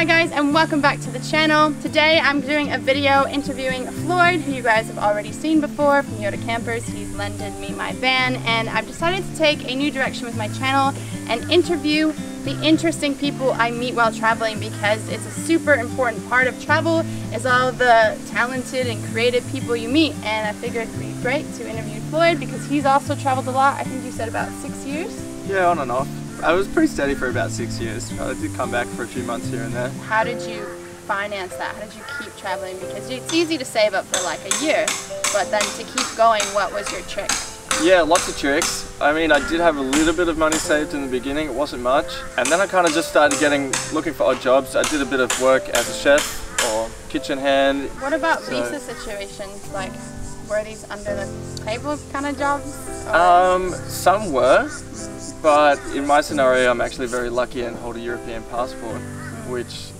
Hi guys and welcome back to the channel. Today I'm doing a video interviewing Floyd who you guys have already seen before from Yota Campers. He's lended me my van and I've decided to take a new direction with my channel and interview the interesting people I meet while traveling because it's a super important part of travel is all the talented and creative people you meet and I figured it'd be great to interview Floyd because he's also traveled a lot. I think you said about six years? Yeah, on and off. I was pretty steady for about six years. I did come back for a few months here and there. How did you finance that? How did you keep traveling? Because it's easy to save up for like a year, but then to keep going, what was your trick? Yeah, lots of tricks. I mean, I did have a little bit of money saved in the beginning. It wasn't much. And then I kind of just started getting, looking for odd jobs. I did a bit of work as a chef or kitchen hand. What about so, visa situations? Like, were these under the table kind of jobs? Or? Um, some were. But in my scenario, I'm actually very lucky and hold a European passport, which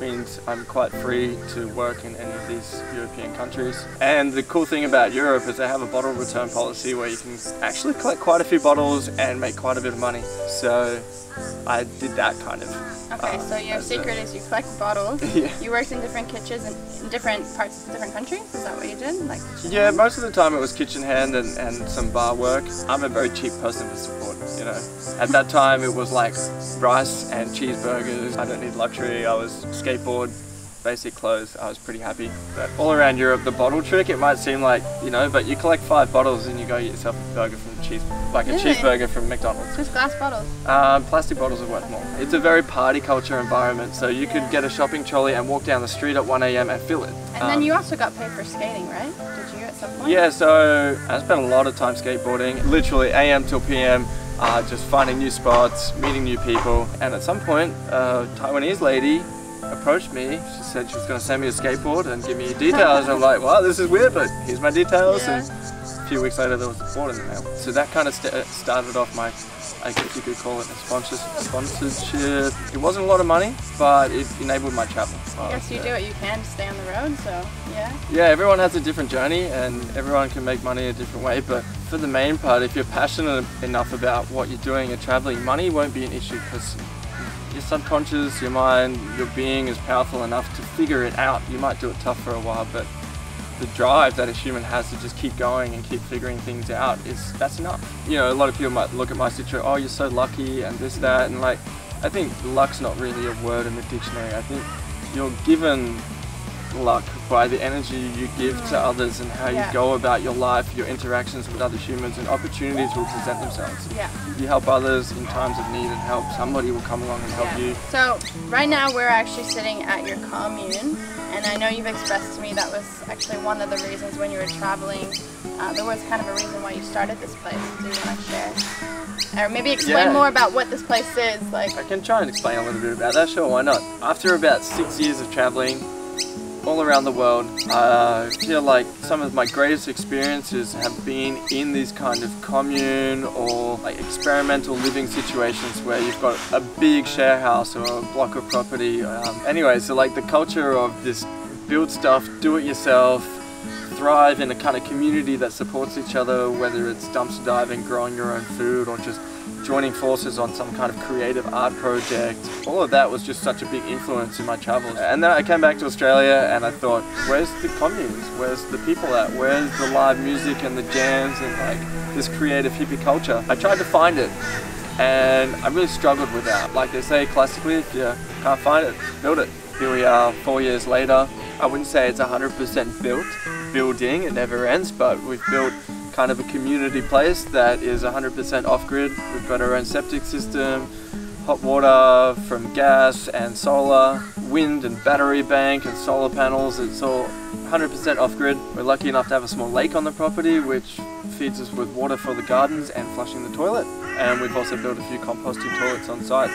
means I'm quite free to work in any of these European countries. And the cool thing about Europe is they have a bottle return policy where you can actually collect quite a few bottles and make quite a bit of money. So I did that kind of. Okay, uh, so your secret a, is you collect bottles. Yeah. You worked in different kitchens in, in different parts of different countries. Is that what you did? Like. Yeah, most of the time it was kitchen hand and, and some bar work. I'm a very cheap person to support. You know, at that time it was like rice and cheeseburgers. I don't need luxury. I was skateboard basic clothes, I was pretty happy. But all around Europe, the bottle trick, it might seem like, you know, but you collect five bottles and you go get yourself a burger from cheese, like a really? cheeseburger from McDonald's. Just glass bottles? Um, plastic bottles are worth more. It's a very party culture environment, so you could get a shopping trolley and walk down the street at 1am and fill it. And um, then you also got paid for skating, right? Did you at some point? Yeah, so I spent a lot of time skateboarding, literally AM till PM. Uh, just finding new spots, meeting new people, and at some point, a Taiwanese lady approached me. She said she was going to send me a skateboard and give me details. I'm like, well, this is weird, but here's my details. Yeah. And a few weeks later, there was a board in the mail. So that kind of st uh, started off my, I guess you could call it a sponsorship. It wasn't a lot of money, but it enabled my travel. I guess you do what you can to stay on the road, so yeah. Yeah, everyone has a different journey and everyone can make money a different way, but for the main part, if you're passionate enough about what you're doing and traveling, money won't be an issue because your subconscious, your mind, your being is powerful enough to figure it out. You might do it tough for a while, but the drive that a human has to just keep going and keep figuring things out is that's enough. You know, a lot of people might look at my situation, oh, you're so lucky and this, that, and like, I think luck's not really a word in the dictionary. I think you're given luck by the energy you give to others and how yeah. you go about your life, your interactions with other humans, and opportunities will present themselves. Yeah. You help others in times of need and help, somebody will come along and help yeah. you. So, right now we're actually sitting at your commune, and I know you've expressed to me that was actually one of the reasons when you were traveling. Uh, there was kind of a reason why you started this place. Do you want to share? Or maybe explain yeah. more about what this place is. Like I can try and explain a little bit about that. Sure, why not? After about six years of traveling, all around the world. I feel like some of my greatest experiences have been in these kind of commune or like experimental living situations where you've got a big share house or a block of property. Um, anyway, so like the culture of this build stuff, do it yourself, thrive in a kind of community that supports each other, whether it's dumpster diving, growing your own food, or just joining forces on some kind of creative art project. All of that was just such a big influence in my travels. And then I came back to Australia and I thought, where's the communes? Where's the people at? Where's the live music and the jams and like this creative hippie culture? I tried to find it and I really struggled with that. Like they say classically, if you can't find it, build it. Here we are four years later. I wouldn't say it's 100% built, building, it never ends, but we've built kind of a community place that is 100% off-grid. We've got our own septic system, hot water from gas and solar, wind and battery bank and solar panels. It's all 100% off-grid. We're lucky enough to have a small lake on the property which feeds us with water for the gardens and flushing the toilet. And we've also built a few composting toilets on site.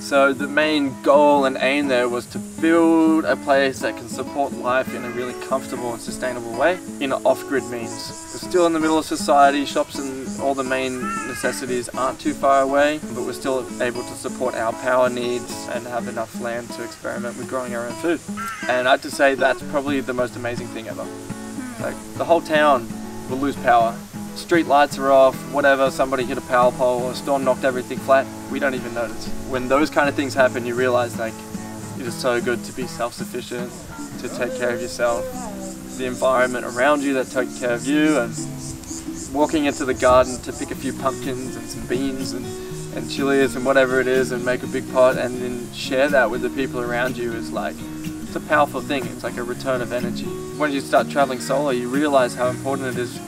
So the main goal and aim there was to build a place that can support life in a really comfortable and sustainable way in off-grid means. We're still in the middle of society, shops and all the main necessities aren't too far away, but we're still able to support our power needs and have enough land to experiment with growing our own food. And I have to say that's probably the most amazing thing ever. Hmm. Like the whole town will lose power street lights are off, whatever, somebody hit a power pole, or a storm knocked everything flat, we don't even notice. When those kind of things happen, you realize like it is so good to be self-sufficient, to take care of yourself, the environment around you that take care of you, and walking into the garden to pick a few pumpkins and some beans and, and chilies and whatever it is and make a big pot and then share that with the people around you is like, it's a powerful thing. It's like a return of energy. When you start traveling solo, you realize how important it is.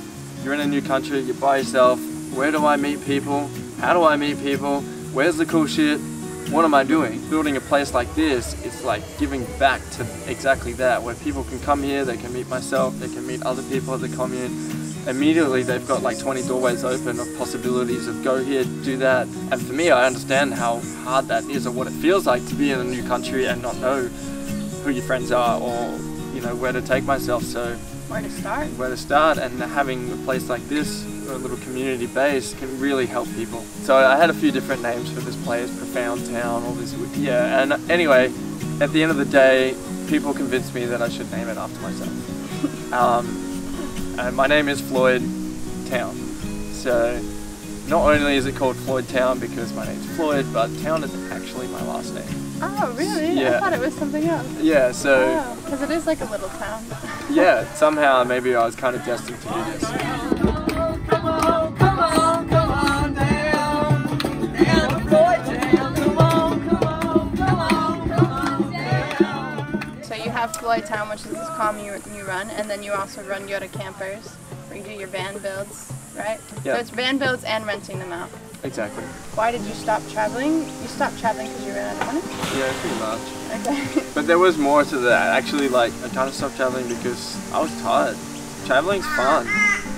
You're in a new country, you're by yourself. Where do I meet people? How do I meet people? Where's the cool shit? What am I doing? Building a place like this, it's like giving back to exactly that, where people can come here, they can meet myself, they can meet other people at the commune, immediately they've got like 20 doorways open of possibilities of go here, do that. And for me, I understand how hard that is or what it feels like to be in a new country and not know who your friends are or, you know, where to take myself. So where to start? Where to start and having a place like this, a little community base, can really help people. So I had a few different names for this place, Profound Town, all this, yeah. And anyway, at the end of the day, people convinced me that I should name it after myself. Um, and my name is Floyd Town. So not only is it called Floyd Town because my name's Floyd, but Town is actually my last name. Oh, really? Yeah. I thought it was something else. Yeah, so... Because it is like a little town. yeah, somehow maybe I was kind of destined to do this. Floyd Town, which is this commune you, you run, and then you also run Yota Campers, where you do your van builds, right? Yeah. So it's van builds and renting them out. Exactly. Why did you stop traveling? You stopped traveling because you ran out of money? Yeah, pretty much. Okay. but there was more to that. Actually, like, I kind of stopped traveling because I was tired. Traveling's fun,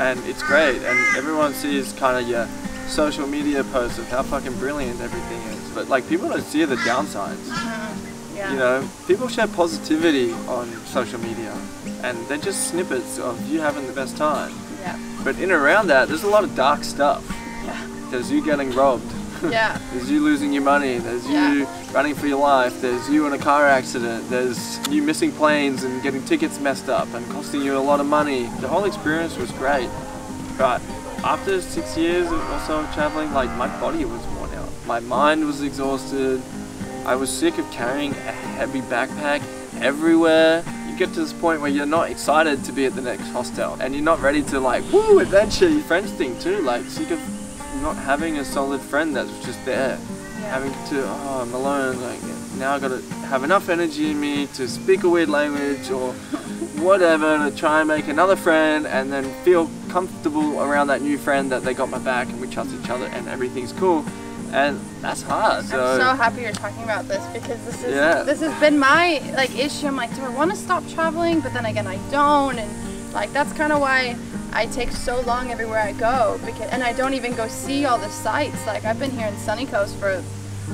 and it's great, and everyone sees kind of your social media posts of how fucking brilliant everything is. But, like, people don't see the downsides. Mm-hmm. Yeah. You know, people share positivity on social media, and they're just snippets of you having the best time. Yeah. But in around that, there's a lot of dark stuff. Yeah. There's you getting robbed. Yeah. there's you losing your money. There's yeah. you running for your life. There's you in a car accident. There's you missing planes and getting tickets messed up and costing you a lot of money. The whole experience was great, but after six years or so of traveling, like my body was worn out. My mind was exhausted. I was sick of carrying a heavy backpack everywhere. You get to this point where you're not excited to be at the next hostel and you're not ready to like, woo, adventure, your friends thing too. Like, sick of not having a solid friend that's just there. Yeah. Having to, oh, I'm alone. Like, now I gotta have enough energy in me to speak a weird language or whatever to try and make another friend and then feel comfortable around that new friend that they got my back and we trust each other and everything's cool and that's hard. So. I'm so happy you're talking about this because this is yeah. this has been my like issue. I'm like, do I want to stop traveling? But then again, I don't, and like that's kind of why I take so long everywhere I go because and I don't even go see all the sites. Like I've been here in Sunny Coast for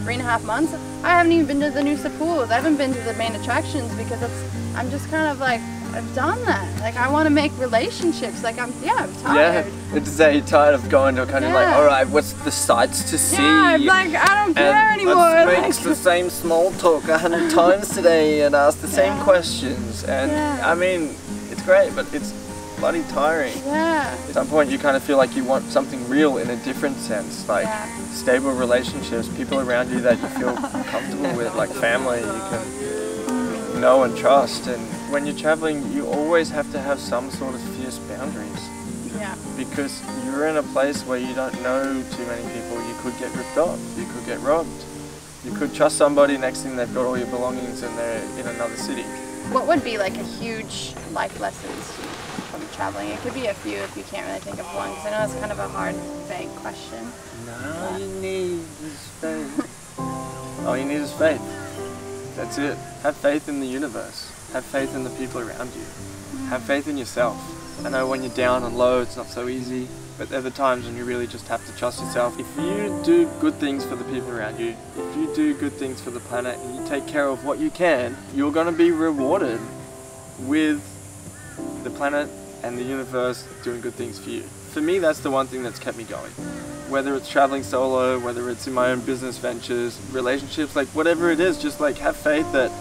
three and a half months. I haven't even been to the Noosa pools. I haven't been to the main attractions because it's I'm just kind of like I've done that. Like I want to make relationships. Like I'm, yeah, I'm tired. Yeah, it's that you're tired of going to kind yeah. of like, all right, what's the sights to see? Yeah, I'm like I don't care and anymore. Let's like, the same small talk a hundred times today and ask the same questions. And yeah. I mean, it's great, but it's bloody tiring. Yeah. At some point, you kind of feel like you want something real in a different sense, like stable relationships, people around you that you feel comfortable with, like family. You can know and trust. And when you're traveling, you always have to have some sort of fierce boundaries. Yeah. Because you're in a place where you don't know too many people. You could get ripped off. You could get robbed. You could trust somebody. Next thing they've got all your belongings and they're in another city. What would be like a huge life lessons from traveling? It could be a few if you can't really think of one, because I know it's kind of a hard, vague question. No, you need is faith. all you need is faith. That's it. Have faith in the universe. Have faith in the people around you. Have faith in yourself. I know when you're down and low, it's not so easy, but there are the times when you really just have to trust yourself. If you do good things for the people around you, if you do good things for the planet, and you take care of what you can, you're going to be rewarded with the planet and the universe doing good things for you. For me, that's the one thing that's kept me going whether it's traveling solo, whether it's in my own business ventures, relationships, like whatever it is, just like have faith that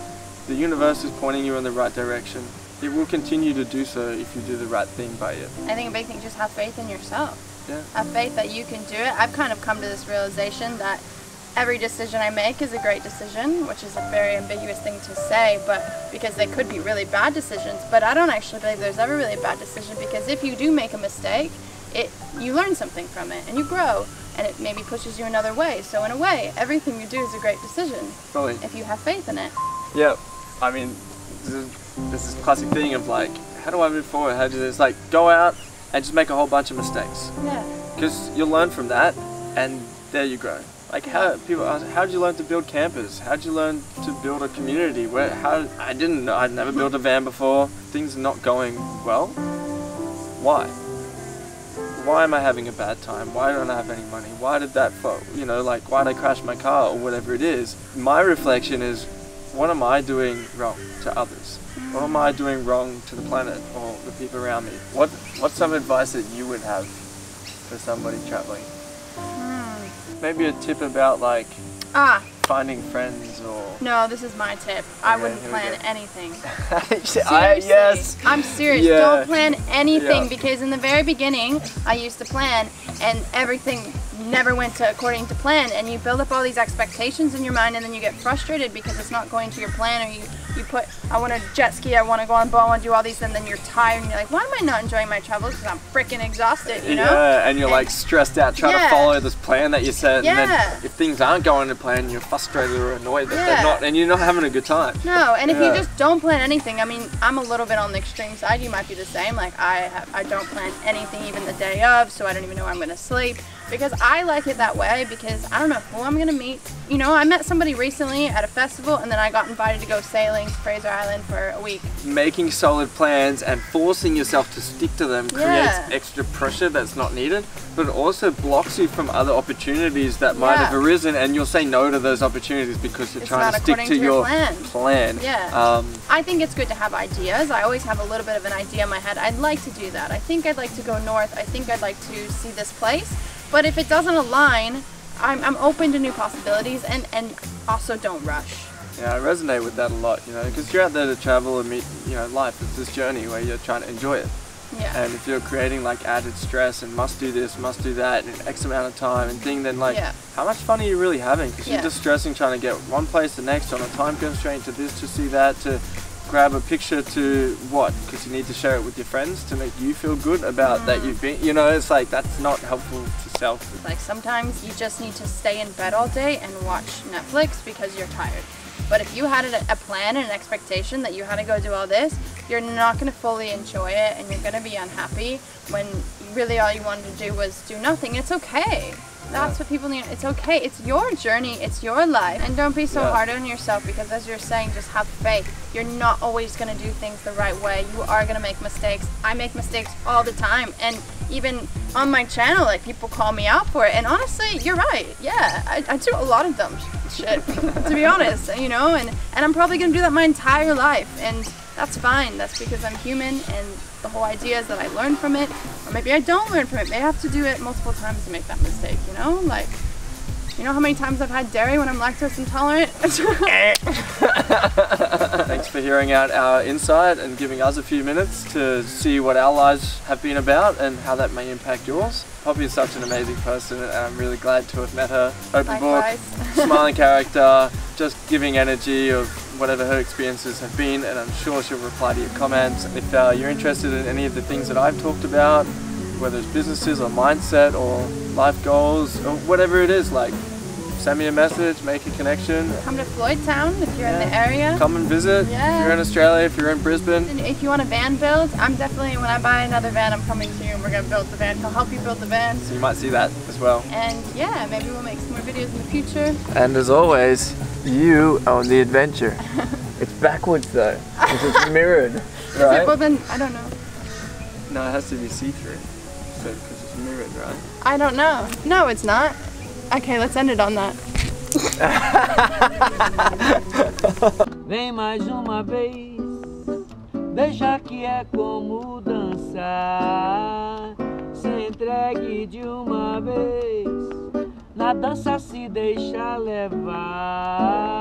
the universe is pointing you in the right direction. It will continue to do so if you do the right thing by it. I think a big thing just have faith in yourself. Yeah. Have faith that you can do it. I've kind of come to this realization that every decision I make is a great decision, which is a very ambiguous thing to say, but because they could be really bad decisions. But I don't actually believe there's ever really a bad decision because if you do make a mistake, it you learn something from it and you grow and it maybe pushes you another way. So in a way, everything you do is a great decision. If you have faith in it. Yeah. I mean, this is classic thing of like, how do I move forward? How do this? Like, go out and just make a whole bunch of mistakes. Yeah. Because you'll learn from that, and there you go. Like how people ask, how did you learn to build campers? How did you learn to build a community? Where how I didn't know I'd never built a van before. Things are not going well. Why? Why am I having a bad time? Why don't I have any money? Why did that fall? You know, like why did I crash my car or whatever it is? My reflection is, what am I doing wrong to others? What am I doing wrong to the planet or the people around me? What What's some advice that you would have for somebody traveling? maybe a tip about like ah finding friends or? No this is my tip. I wouldn't plan anything. Seriously, I, yes. I'm serious. Yeah. don't plan anything yeah. because in the very beginning i used to plan and everything never went to according to plan. And you build up all these expectations in your mind and then you get frustrated because it's not going to your plan or you you put I want to jet ski I want to go on boat I want to do all these and then you're tired and you're like why am I not enjoying my travels because I'm freaking exhausted you know yeah and you're and, like stressed out trying yeah. to follow this plan that you set yeah. and then if things aren't going to plan you're frustrated or annoyed that yeah. they're not and you're not having a good time no and if you just don't plan anything I mean I'm a little bit on the extreme side you might be the same like I have, I don't plan anything even the day of so I don't even know where I'm gonna sleep because I like it that way because I don't know who I'm gonna meet. You know, I met somebody recently at a festival and then I got invited to go sailing to Fraser Island for a week. Making solid plans and forcing yourself to stick to them yeah. creates extra pressure that's not needed, but it also blocks you from other opportunities that might yeah. have arisen and you'll say no to those opportunities because you're it's trying to stick to, to your, your, plan. plan. Yeah. Um, I think it's good to have ideas. I always have a little bit of an idea in my head. I'd like to do that. I think I'd like to go north. I think I'd like to see this place. But if it doesn't align, I'm, I'm open to new possibilities and, and also don't rush. Yeah, I resonate with that a lot, you know, because you're out there to travel and meet, you know, life. It's this journey where you're trying to enjoy it. Yeah. And if you're creating like added stress and must do this, must do that in X amount of time and thing, then like, yeah. how much fun are you really having? Because yeah. you're just stressing trying to get one place to next on a time constraint to this to see that to grab a picture to what? Because you need to share it with your friends to make you feel good about mm. that you've been, you know, it's like that's not helpful to self. Like sometimes you just need to stay in bed all day and watch Netflix because you're tired. But if you had a plan and an expectation that you had to go do all this, you're not going to fully enjoy it and you're going to be unhappy when really all you wanted to do was do nothing. It's okay. That's what people need. It's okay. It's your journey. It's your life. And don't be so yeah. hard on yourself because as you're saying, just have faith. You're not always going to do things the right way. You are going to make mistakes. I make mistakes all the time. And even on my channel, like people call me out for it. And honestly, you're right. Yeah, I, I do a lot of dumb shit, to be honest, you know, and, and I'm probably to do that my entire life. And that's fine. That's because I'm human and the whole idea is that I learn from it, or maybe I don't learn from it. May have to do it multiple times to make that mistake, you know? Like, you know how many times I've had dairy when I'm lactose intolerant? Thanks for hearing out our insight and giving us a few minutes to see what our lives have been about and how that may impact yours. Poppy is such an amazing person and I'm really glad to have met her. Open Likewise. book, smiling character, just giving energy of whatever her experiences have been and I'm sure she'll reply to your comments. If uh, you're interested in any of the things that I've talked about, whether it's businesses or mindset or life goals or whatever it is, like send me a message, make a connection. Come to Floyd Town if you're yeah. in the area. Come and visit. Yeah. If you're in Australia, if you're in Brisbane. And if you want a van build, I'm definitely, when I buy another van, I'm coming to you and we're going to build the van. I'll help you build the van. So you might see that as well. And yeah, maybe we'll make some more videos in the future. And as always, you own the adventure. it's backwards though, because it's mirrored, right? Well then, I don't know. No, it has to be see-through, so because it's mirrored, right? I don't know. No, it's not. Okay, let's end it on that. Vem mais uma vez, veja que é como dançar. Se entregue de uma vez, na dança se deixa levar.